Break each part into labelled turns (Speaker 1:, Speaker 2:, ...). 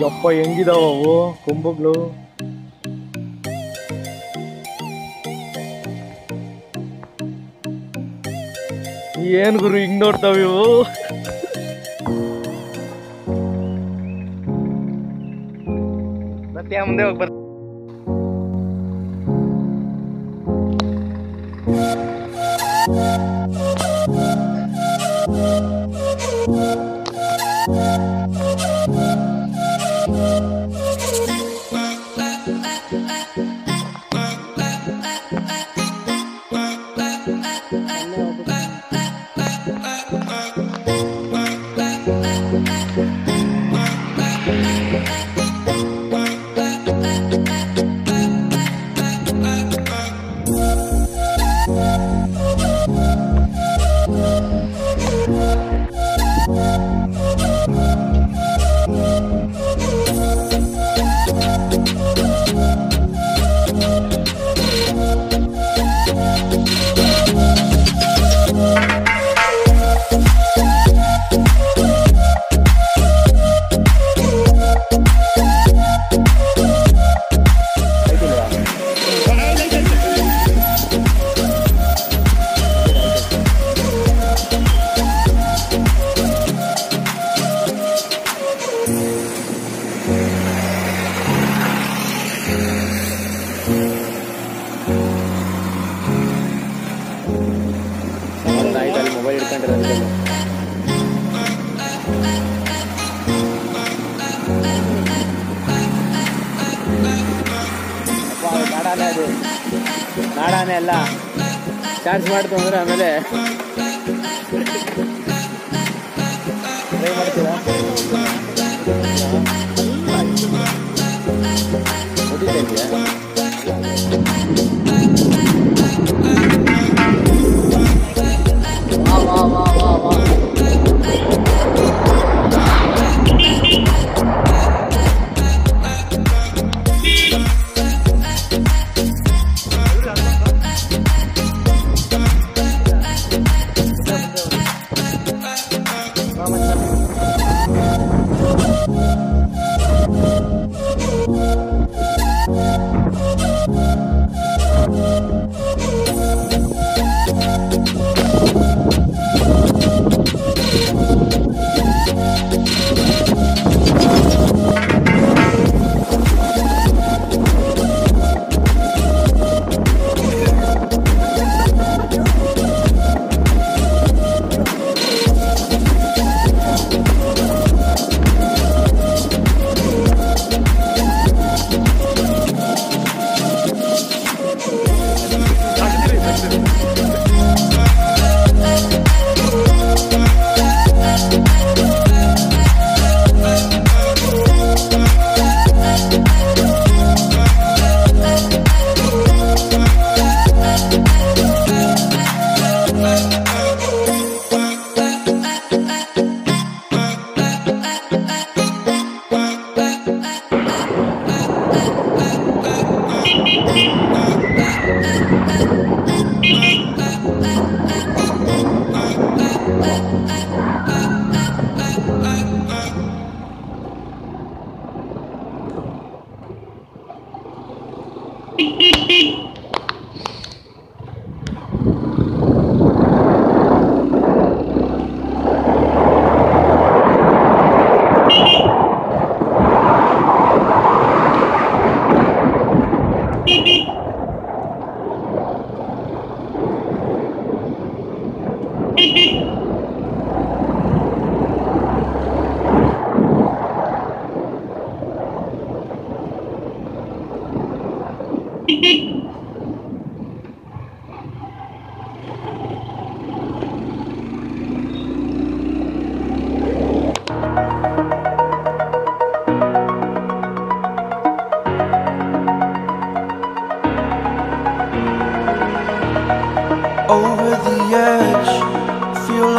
Speaker 1: ಯಪ್ಪ ಹೆಂಗಿದಾವ ಅವು? ಕೊಂಬುಗಳು ಏನ್ ಗುರು ಹಿಂಗ್ ನೋಡ್ತಾವ ಇವು?
Speaker 2: Até, não deu. ನಾಡಾನೆ ಅದು. ನಾಡಾನೆ ಅಲ್ಲ. ಚಾರ್ಜ್ ಮಾಡ್ತು ಅಂದ್ರೆ ಆಮೇಲೆ ಟ್ರೈ ಮಾಡ್ತೀರಾ? ಹೊಡಿತಾ
Speaker 3: ঠিক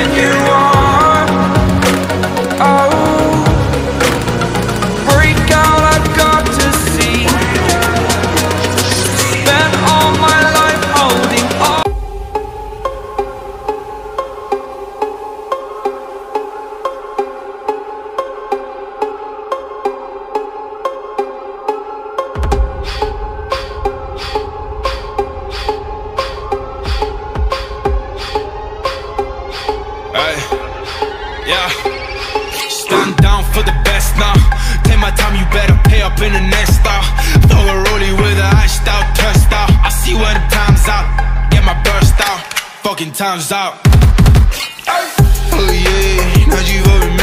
Speaker 3: watching you all.
Speaker 4: Next style. Throw a rollie with a iced out, test out. I see when the time's out. Get my burst out. Fucking time's out. Oh yeah, now you vote